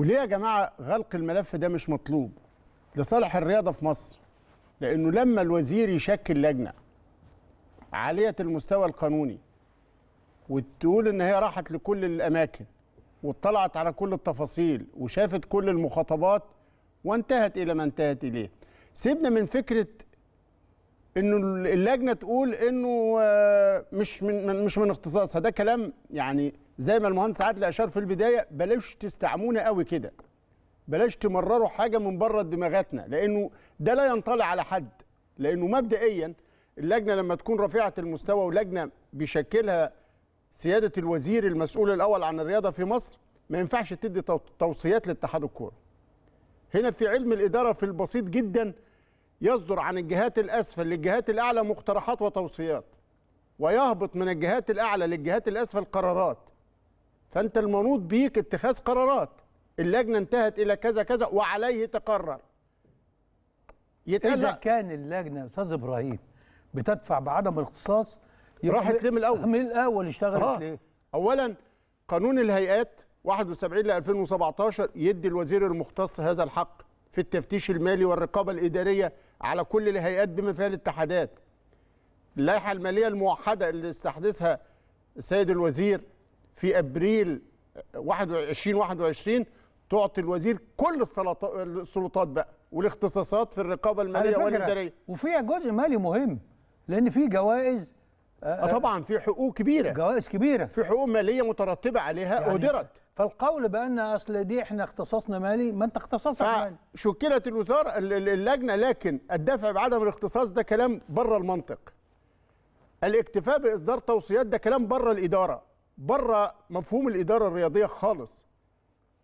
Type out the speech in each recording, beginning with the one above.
وليه يا جماعة غلق الملف ده مش مطلوب؟ لصالح الرياضة في مصر. لأنه لما الوزير يشكل لجنة عالية المستوى القانوني وتقول إن هي راحت لكل الأماكن واطلعت على كل التفاصيل وشافت كل المخاطبات وانتهت إلى ما انتهت إليه. سيبنا من فكرة إنه اللجنة تقول إنه آه، مش من مش من اختصاصها. ده كلام يعني زي ما المهندس عادل اشار في البداية بلاش تستعمونا قوي كده. بلاش تمرروا حاجة من بره دماغاتنا لأنه ده لا ينطلي على حد. لأنه مبدئيا اللجنة لما تكون رفيعة المستوى ولجنة بيشكلها سيادة الوزير المسؤول الأول عن الرياضة في مصر ما ينفعش تدي تو- توصيات لاتحاد الكورة. هنا في علم الإدارة في البسيط جدا يصدر عن الجهات الأسفل للجهات الأعلى مقترحات وتوصيات ويهبط من الجهات الأعلى للجهات الأسفل قرارات. فأنت المنوط بيك اتخاذ قرارات اللجنة انتهت إلى كذا كذا وعليه تقرر إذا كان اللجنة يا أستاذ إبراهيم بتدفع بعدم الاختصاص راحت ليه من الأول؟ من الأول اشتغلت آه. ليه؟ اولا قانون الهيئات 71 ل 2017 يدي الوزير المختص هذا الحق في التفتيش المالي والرقابة الإدارية على كل الهيئات بما فيها الاتحادات اللائحة المالية الموحدة اللي استحدثها السيد الوزير في أبريل 2021 تعطي الوزير كل السلطات- بقى والاختصاصات في الرقابة المالية والإدارية. وفيها جزء مالي مهم لأن في جوائز آه طبعا في حقوق كبيرة. جوائز كبيرة. في حقوق مالية مترتبة عليها يعني اهدرت فالقول بأن أصل دي إحنا اختصاصنا مالي ما أنت اختصاصك مالي. فشكلت الوزارة ال- ال- اللجنة لكن الدفع بعدم الاختصاص ده كلام بره المنطق. الاكتفاء بإصدار توصيات ده كلام بره الإدارة. بره مفهوم الإدارة الرياضية خالص.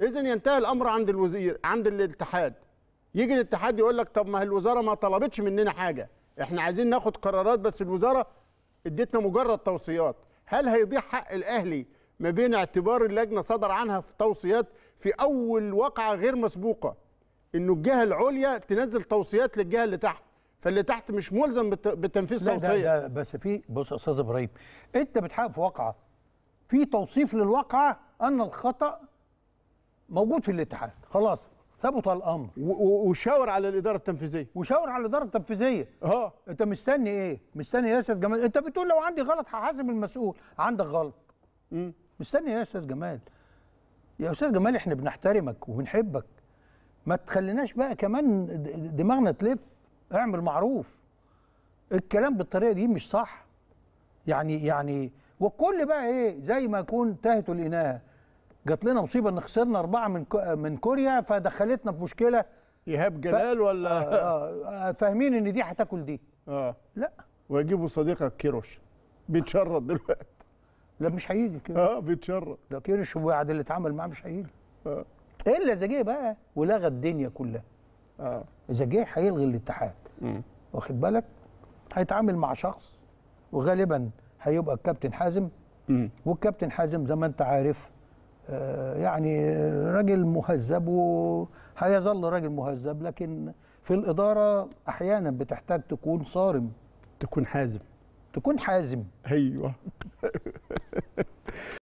اذا ينتهي الأمر عند الوزير عند الاتحاد. يجي الاتحاد يقول لك طب ما الوزارة ما طلبتش مننا حاجة. إحنا عايزين ناخد قرارات بس الوزارة ادتنا مجرد توصيات. هل هيضيع حق الأهلي ما بين اعتبار اللجنة صدر عنها في توصيات في أول وقعه غير مسبوقة؟ إنه الجهة العليا تنزل توصيات للجهة اللي تحت. فاللي تحت مش ملزم بتنفيذ لا ده, توصية. ده بس في بص يا أستاذ إبراهيم أنت بتحقق في واقعة. في توصيف للواقعه أن الخطأ موجود في الاتحاد. خلاص ثبت الأمر. وشاور على الإدارة التنفيذية. وشاور على الإدارة التنفيذية. آه أنت مستني إيه؟ مستني يا أستاذ جمال. أنت بتقول لو عندي غلط هحاسب المسؤول. عندك غلط. مم. مستني يا أستاذ جمال. يا أستاذ جمال إحنا بنحترمك وبنحبك. ما تخليناش بقى كمان دماغنا تلف. اعمل معروف. الكلام بالطريقة دي مش صح. يعني يعني والكل بقى إيه زي ما يكون تاهت الإناء. جات لنا مصيبة إن خسرنا أربعة من من كوريا فدخلتنا في مشكلة. إيهاب جلال ولا؟ آه آه فاهمين إن دي هتاكل دي. آه. لا. ويجيبوا صديقك كيروش. بيتشرد دلوقتي. لا مش هيجي كده آه بيتشرد. ده كيرش وبعد اللي اتعمل معاه مش هيجي. آه. إلا إذا جه بقى ولغى الدنيا كلها. آه. إذا جه هيلغي الاتحاد. واخد بالك؟ هيتعامل مع شخص وغالبا هيبقى الكابتن حازم. والكابتن حازم زي ما انت عارف آه، يعني راجل مهذب وهيظل راجل مهذب لكن في الإدارة أحيانا بتحتاج تكون صارم. تكون حازم. تكون حازم. أيوه.